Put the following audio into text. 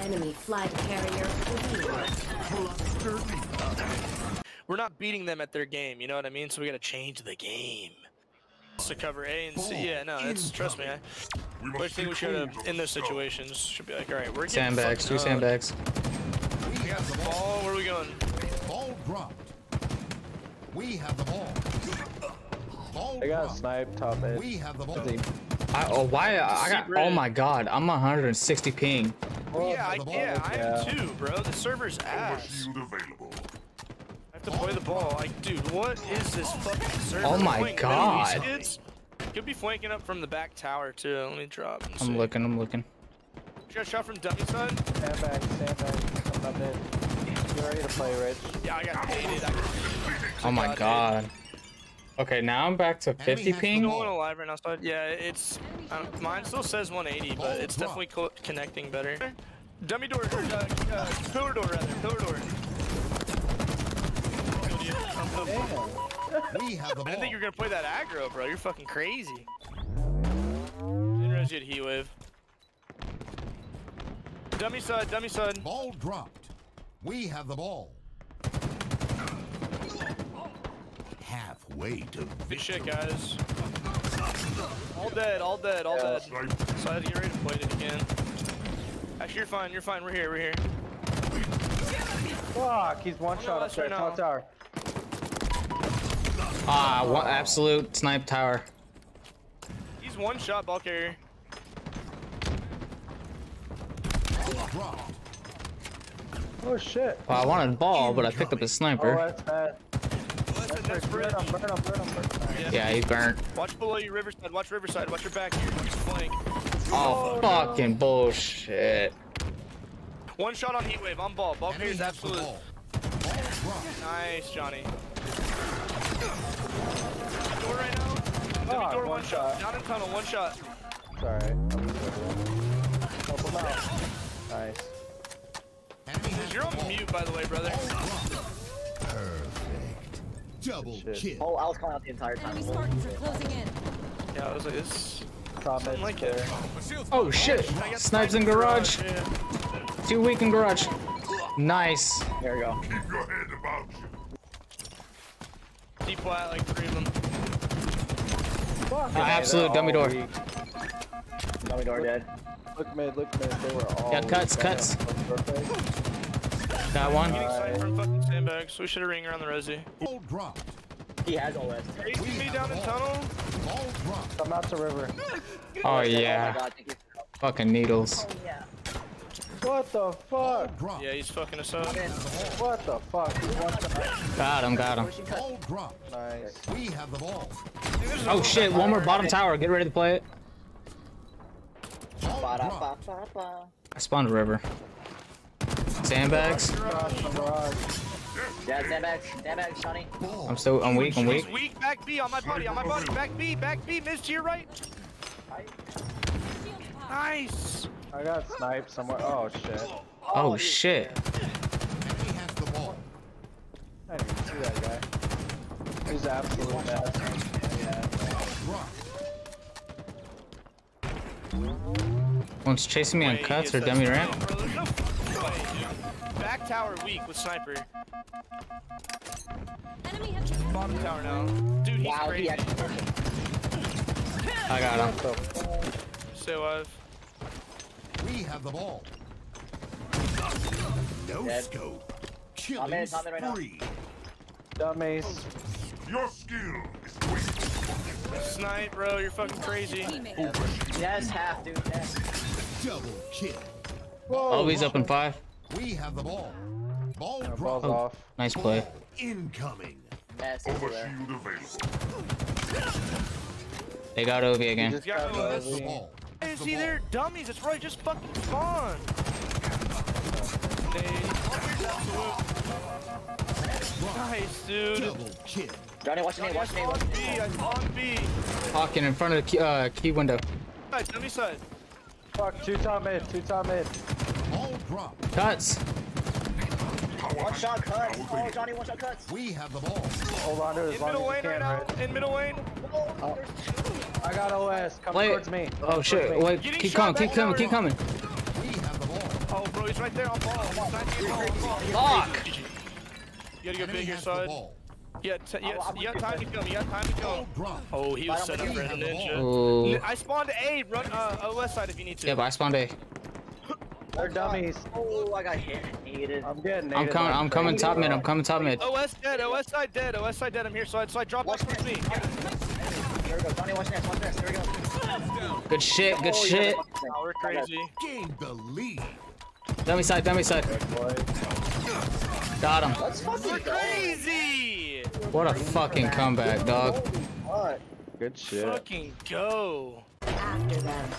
Enemy flag carrier. We're not beating them at their game, you know what I mean? So we gotta change the game. To cover A and C, yeah, no, it's trust me. I, I think we should have in those situations should be like, all right, we're getting Sandbags, two sandbags. We got the ball. Where are we going? Ball dropped. We have the ball. Ball I got dropped. sniped top mid. We have the ball. I, oh, why? I got. Oh my god, I'm 160 ping. Oh, yeah, I, the ball. yeah, I am Yeah. too, bro. The server's ass. Shield available. I have to play the ball. Like, dude, what is this fucking server? Oh my Flank God. middle, kids? Could be flanking up from the back tower too. Let me drop. and. I'm looking. I'm looking. You got a shot from dummy side? Sandbag, sandbag, coming up mid. Get ready to play, Rich. Yeah, I got hated. I got Oh my god. Okay, now I'm back to 50 has the ping. no one alive right now. So yeah, it's I mine still says 180, but it's definitely co connecting better. Dummy door, or uh, uh, pillar door rather, pillar door. I'm We have the I ball. didn't think you were gonna play that aggro, bro. You're fucking crazy. Didn't realize you had heat wave. Dummy side, dummy side. Ball dropped. We have the ball. Halfway to Good victory. shit, guys. All dead, all dead, all Yeah. dead. So I had to get ready to play it again. Actually, you're fine, you're fine. We're here, we're here. Fuck, he's one shot up that's there. right Top now. tower. Ah, one absolute snipe tower. He's one shot ball carrier. Oh shit. Well, I wanted ball, but I picked up the Oh, sniper. that's bad. Listen, that's Burn bridge. him, burn him, burn him, burn him. Yeah, he's burnt. Watch below you, Riverside. Watch Riverside. Watch your back here. Watch your flank. Oh, fucking bullshit. One shot on heat wave. On ball. Ball Enemy carrier's absolute. ball. Ball. Nice, Johnny. Door right now. Dummy Ah, door, one one shot. shot. Down in tunnel, one shot. It's alright. Help him out. Nice. You're on mute, by the way, brother. Perfect. Double kill. Oh, I was calling out the entire time. Enemy Spartans are closing in. Yeah, I was like, this. Top Something like it. Oh shit. Snipes in garage. Too weak in garage. Nice. There we go. Keep your head about you. Deep flat, like three of them. Fuck. Uh, absolute dummy door. Dummy door dead. Look mid, look mid. They were all. Yeah, cuts, cuts. Perfect. Got one. Getting sight from fucking sandbags. We should have ring around the resi. Ball dropped. He has OS. Chasing me down in tunnel. Ball dropped. Come out to river. Oh Oh yeah. god. Fucking needles. Oh, yeah. What the fuck? Yeah, he's fucking us up. What the fuck? He's. Got him, got him. Nice. We have the ball. Oh shit, one more bottom tower. Get ready to play it. I spawned a river. Sandbags. Garage, from garage. Yeah, sandbags, sandbags, Johnny. I'm still, I'm weak, I'm He's weak. weak. Back B on my body. On my body. Back B. Back B. Missed to your right. Nice. I got sniped somewhere. Oh shit. Oh shit. Enemy has the ball. I didn't even see that guy. He's absolute best. Yeah. One's chasing me on cuts or gets dummy that ramp. Back tower weak with sniper. Enemy Bottom tower now. Dude, he's Wow, crazy. he. I got him. What the alive. We have the ball. No Dead. scope. I'm in, I'm in right now. spree. Dummies. Your skill is weak. Snipe, bro. You're fucking crazy. teammate. Yes, half, dude. Yes. Double kill. Oh, he's up in five. We have the ball. Ball Yeah, ball's dropped. off. Nice play. Incoming. Mess over there. Overshield available. They got OV He again. just got got no Has the Ozzy. ball. Hey, The see, ball. they're dummies. That's right. Just fucking spawn. They... Nice, dude. Double kill. Johnny, watch the name, watch the name, on watch the B. name. I'm on B. Hawking in front of the key, uh, key window. Side, dummy side. Fuck, two top mid, two top mid. Ball. Cuts. One shot cuts. Oh, Johnny, one shot cuts. We have the ball. Hold on to it In middle as you lane right now. right? In middle lane. Oh, there's. I got OS. Come Wait. towards me. Oh shit. Wait, keep coming, keep coming, keep coming. We have the ball. Oh, bro, he's right there on ball. He's not ball, on ball. Fuck! You gotta go Enemy big your side. ball. Yeah, t- yeah, I'm- you got time to come. You got time to Ball come. drop. Oh, he was set up of for the a key. ninja. Ooh. N- I spawned A. Run uh, OS side if you need to. Yeah, but I spawned A. They're dummies. Oh, I got hit. Hated. I'm getting. I'm coming. I'm coming top mid. I'm coming top mid. OS dead. OS side dead. OS side dead. I'm here. Side. Side. Drop Watch off towards me. There we go. Johnny, watch next. Watch next. There we go. Good shit. Good Oh, shit. yeah. We're crazy. Gain the lead. Dummy side. Dummy side. Got him. Let's fucking crazy. What a fucking comeback, dog. Good shit. Fucking go. After them.